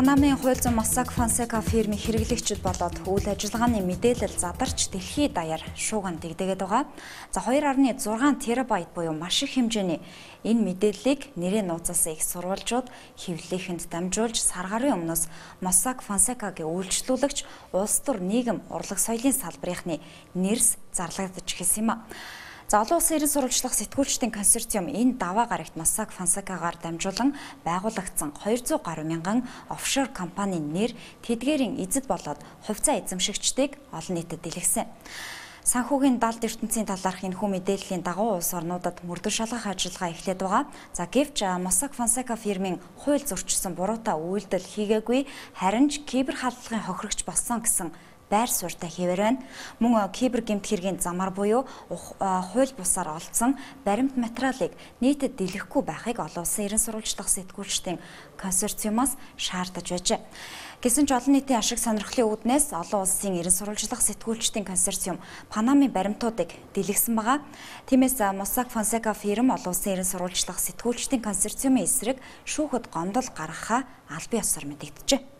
Панамын хууль зүйн Mossack Fonseca фирмийн хэрэглэгчид болоод үйл ажиллагааны мэдээлэл задарч дэлхийд даяар шууган дэгдэгээд байгаа. За 2.6 терабайт буюу маш их хэмжээний энэ мэдээллийг нэрээ нууцаас их сурвалжууд хэвлэлийнхэнд дамжуулж сар гарын өмнөөс Mossack Fonseca-гийн үйлчлүүлэгч улс төр нийгэм урлаг соёлын салбарынхны нэрс зарлагдаж эхэлсэн юм а. За олон улсын эрен сурвалжлах сэтгүүлчдийн консорциум энэ даваа гарагт Mossack Fonseca-гаар дамжуулан байгуулагдсан 200 гаруй мянган офшор компанийн нэр тэдгээрийн эзэд болоод хувьцаа эзэмшигчдийг олон нийтэд дэлгэсэн. Санхүүгийн далд ертөнцийн талаарх энэхүү мэдээллийн дагуу улс орнуудад мөрдөн шалгах ажиллагаа эхлээд байгаа. За гэвч Mossack Fonseca фирмийн хууль зөрчсөн буруутай үйлдэл хийгээгүй харин ч кибер халдлагын хохирогч болсон гэсэн байр суурьтай хэвээр байна. Мөн кибер гэмт хэргийн замаар буюу хууль бусаар олдсон баримт материалыг нийтэд дэлгэхгүй байхыг олон улсын эрен сурвалжлах сэтгүүлчдийн консорциумаас шаардаж байжээ. Гэсэн ч олон нийтийн ашиг сонирхлын үүднээс олон улсын эрен сурвалжлах сэтгүүлчдийн консорциум Панамын баримтуудыг дэлгэсэн байгаа. Тиймээс Mossack Fonseca фирм олон улсын эрен сурвалжлах сэтгүүлчдийн консорциумын эсрэг шүүхэд гомдол гаргахаа албан ёсоор мэдэгджээ.